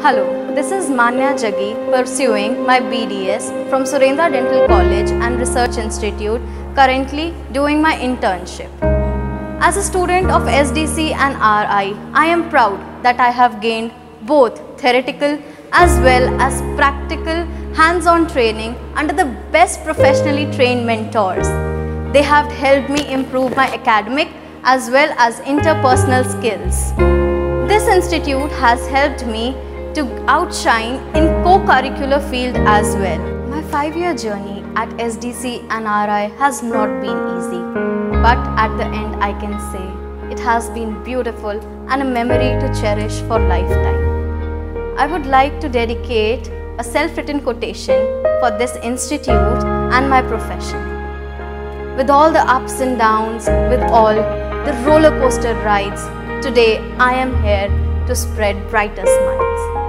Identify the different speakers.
Speaker 1: Hello, this is Manya Jaggi pursuing my BDS from Surendera Dental College and Research Institute, currently doing my internship. As a student of SDC and RI, I am proud that I have gained both theoretical as well as practical hands-on training under the best professionally trained mentors. They have helped me improve my academic as well as interpersonal skills. This institute has helped me to outshine in co-curricular field as well. My five-year journey at SDC and RI has not been easy, but at the end I can say it has been beautiful and a memory to cherish for lifetime. I would like to dedicate a self-written quotation for this institute and my profession. With all the ups and downs, with all the roller coaster rides, today I am here to spread brighter smiles.